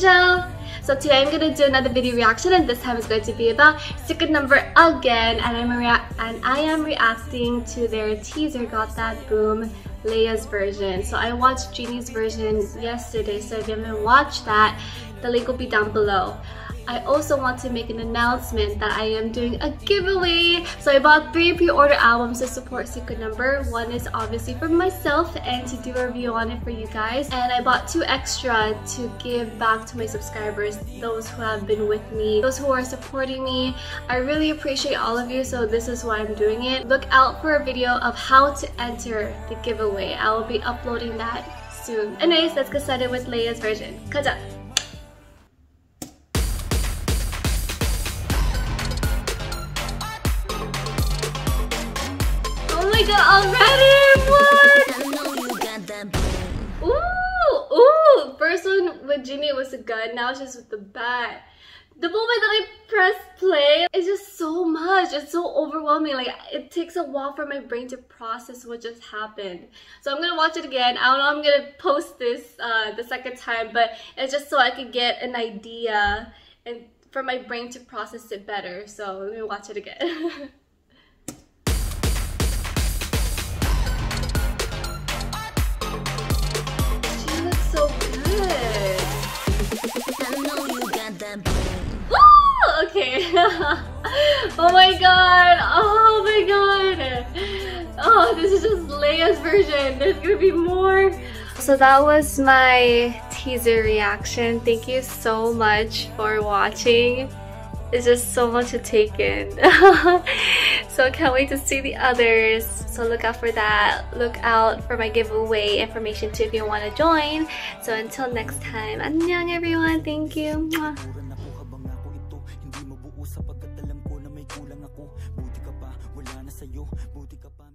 Ciao! So today I'm gonna do another video reaction and this time it's going to be about Secret Number again and I'm and I am reacting to their teaser Got That Boom Léa's version. So I watched Jinny's version yesterday so if you haven't watched that the link will be down below. I also want to make an announcement that I am doing a giveaway. So I bought three pre-order albums to support Secret Number. One is obviously for myself and to do a review on it for you guys. And I bought two extra to give back to my subscribers, those who have been with me, those who are supporting me. I really appreciate all of you, so this is why I'm doing it. Look out for a video of how to enter the giveaway. I will be uploading that soon. Anyways, let's get started with Léa's version. 가자! my god, already? What? Ooh, ooh. First one with Jinny was a gun, now it's just with the bat. The moment that I press play, it's just so much. It's so overwhelming. Like, it takes a while for my brain to process what just happened. So I'm gonna watch it again. I don't know I'm gonna post this uh, the second time, but it's just so I can get an idea and for my brain to process it better. So let me watch it again. okay. oh my god. Oh my god. Oh, this is just Léa's version. There's gonna be more. So that was my teaser reaction. Thank you so much for watching. It's just so much to take in. so can't wait to see the others. So look out for that. Look out for my giveaway information too if you want to join. So until next time, 안녕 everyone. Thank you. ako Buti ka pa, wala na sa'yo. Buti ka pa